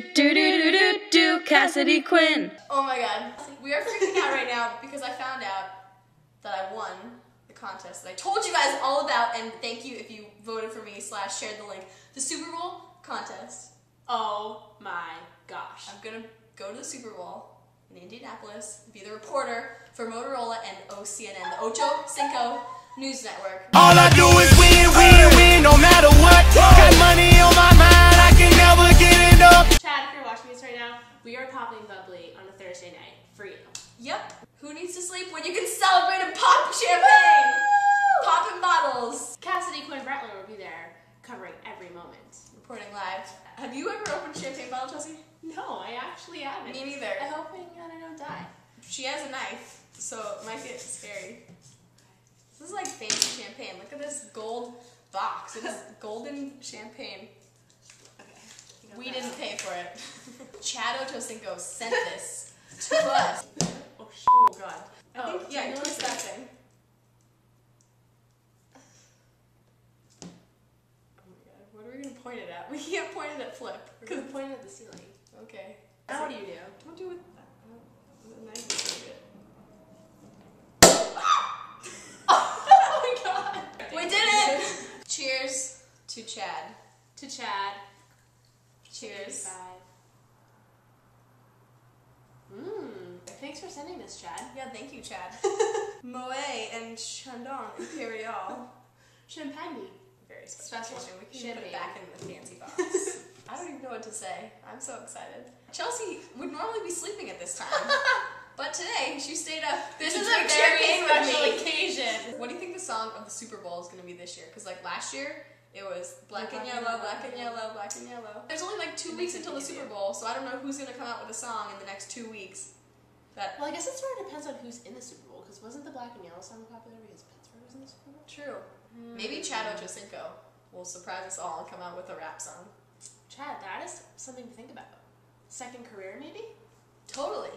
do do do do do do Cassidy Quinn. Oh my god. We are freaking out right now because I found out that I won the contest that I told you guys all about, and thank you if you voted for me slash shared the link. The Super Bowl contest. Oh my gosh. I'm gonna go to the Super Bowl in Indianapolis, be the reporter for Motorola and OCNN, the Ochocinco News Network. All I do is win, win, win, no matter what. Got money If you're watching this right now, we are popping bubbly on a Thursday night for you. Yep. Who needs to sleep when you can celebrate and pop champagne? Popping bottles. Cassidy Quinn Brettler will be there covering every moment. Reporting live. Have you ever opened champagne bottle, Chelsea? No, I actually haven't. Me neither. I'm hoping that I don't die. She has a knife, so it might get scary. This is like fancy champagne. Look at this gold box. It's golden champagne. We didn't pay for it. Chad Ochocinco sent this to us. Oh, sh- oh god. I Oh, think, yeah, you know twist that thing. Oh my god, what are we gonna point it at? We can't point it at Flip. We're gonna point it at the ceiling. Okay. What do you do? Don't do it. The knife is so good. oh my god! We did it! Cheers to Chad. To Chad. Cheers. Mmm. Thanks for sending this, Chad. Yeah, thank you, Chad. Moet and Chandon Imperial. Champagne. Very special. Special We can put it back in the fancy box. I don't even know what to say. I'm so excited. Chelsea would normally be sleeping at this time, but today she stayed up. This is a very special occasion. What do you think the song of the Super Bowl is going to be this year? Because like last year, it was black and Black and yellow, yellow, black and yellow, black and yellow. There's only like two It weeks until the. Super Bowl, so I don't know who's going to come out with a song in the next two weeks. That Well, I guess it sort of depends on who's in the Super Bowl, because wasn't the black and yellow song popular because Pittsburgh was in the Super Bowl? true. Hmm. Maybe Chad Ochocinco will surprise us all and come out with a rap song. Chad, that is something to think about. Second career, maybe? Totally.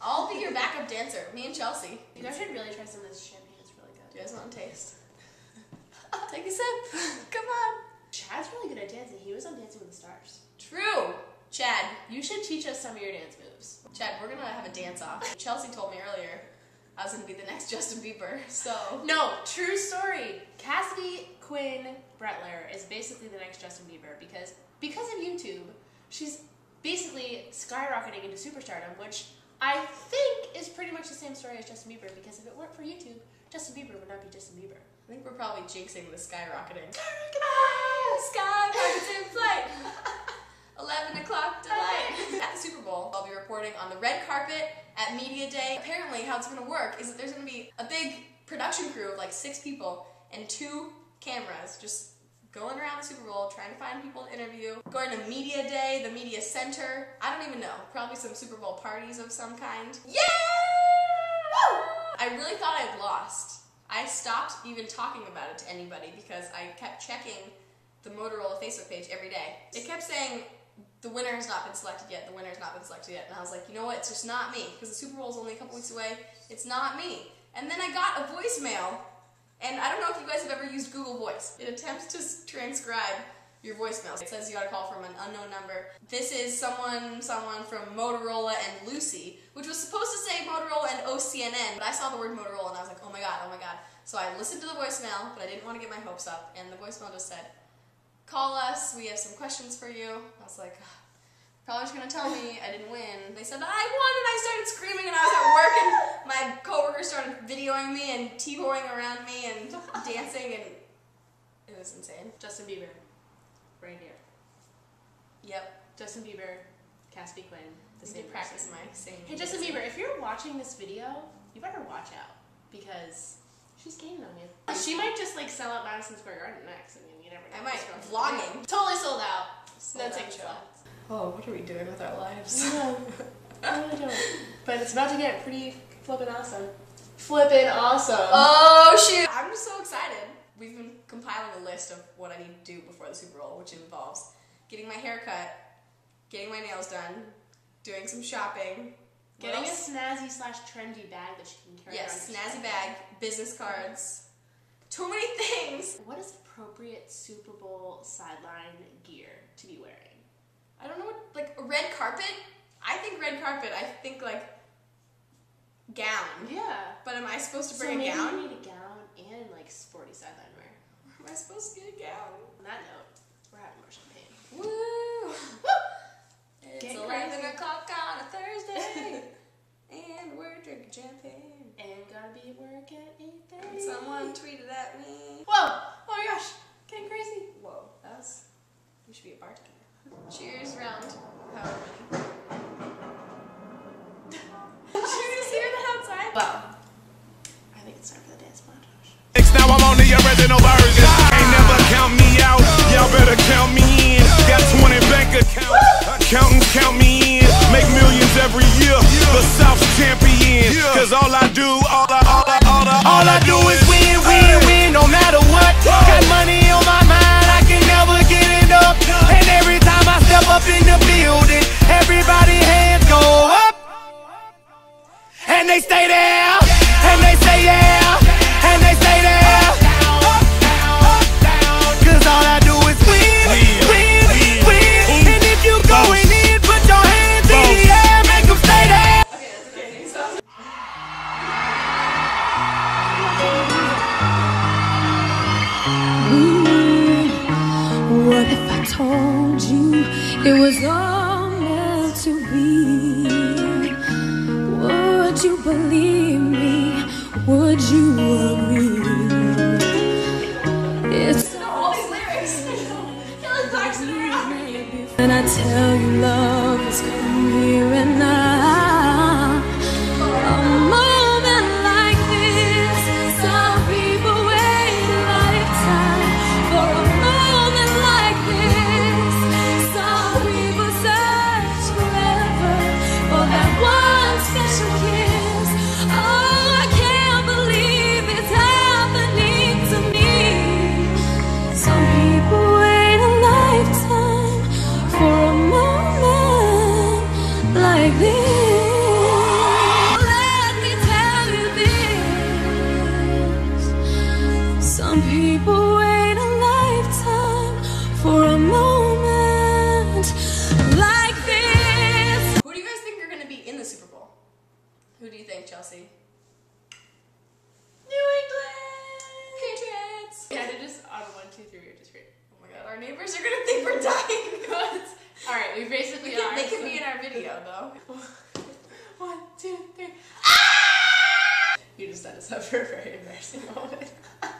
I'll be your backup dancer. Me and Chelsea. You guys should really try some of this champagne. It's really good. Do good. you guys want to taste? Take a sip. Come on. Chad's really good at dancing. He was on Dancing with the Stars. True. Chad. You should teach us some of your dance moves. Chad, we're gonna have a dance off. Chelsea told me earlier I was gonna be the next Justin Bieber. So No, true story. Cassidy Quinn Brettler is basically the next Justin Bieber because because of YouTube, she's basically skyrocketing into superstardom, which I think is pretty much the same story as Justin Bieber because if it weren't for YouTube, Justin Bieber would not be Justin Bieber. I think we're probably jinxing the skyrocketing. Ah, Skyrockets in flight. 11 o'clock delight. At the Super Bowl, I'll be reporting on the red carpet at Media Day. Apparently, how it's gonna work is that there's gonna be a big production crew of like six people and two cameras just going around the Super Bowl trying to find people to interview. Going to Media Day, the Media Center. I don't even know. Probably some Super Bowl parties of some kind. Yeah! I really thought I'd lost. I stopped even talking about it to anybody because I kept checking the Motorola Facebook page every day. It kept saying the winner has not been selected yet. The winner has not been selected yet. And I was like, you know what? It's just not me because the Super Bowl is only a couple weeks away. It's not me. And then I got a voicemail, and I don't know if you guys have ever used Google Voice. It attempts to transcribe your voicemails. It says you got a call from an unknown number. This is someone, someone from Motorola and Lucy, which was supposed to say Motorola and OCNN, but I saw the word Motorola and I was like, oh my god, oh my god. So I listened to the voicemail, but I didn't want to get my hopes up, and the voicemail just said, call us, we have some questions for you. I was like, probably just gonna tell me I didn't win. They said, I won, and I started screaming, and I was at work, and my coworkers started videoing me and Tebowing around me and dancing, and it was insane. Justin Bieber, right here. Yep. Justin Bieber, Cassidy Quinn, the same practice my singing. Hey Justin Bieber, if you're watching this video, you better watch out because she's gaining on you. She might just like sell out Madison Square Garden next. I mean, you never know. I might. This girl's- Vlogging. Totally sold out. Sold no out tickets show. Oh, what are we doing with our lives? No, I really don't. But it's about to get pretty flippin' awesome. Flippin' awesome. Oh shoot! I'm just so excited. We've been compiling a list of what I need to do before the Super Bowl, which involves getting my hair cut, getting my nails done, doing some shopping, what Getting a snazzy slash trendy bag that she can carry yes, snazzy bag, business cards, too many things. What is appropriate Super Bowl sideline gear to be wearing? I don't know what like red carpet. I think red carpet. I think like gown. Yeah. But am I supposed to So bring maybe a gown? you need a gown and like sporty sideline wear. Am I supposed to get a gown? On that note, we're having more champagne. Woo! It's eleven crazy. o'clock on a Thursday, and we're drinking champagne. And gotta be at work at eight thirty. And someone tweeted at me. It was all meant to be? Would you believe me? Would you agree? It's all these lyrics. Kelly Clarkson. And I tell you love has come here and now. Who do you guys think are going to be in the Super Bowl? Who do you think, Chelsea? New England! Patriots. Yeah, to just on one, two, three, or just great. Oh my god, our neighbors are going to think we're dying. Alright, we basically We can- are. they could be in our video, though. One, two, three. Ah! You just set us up for a very embarrassing moment.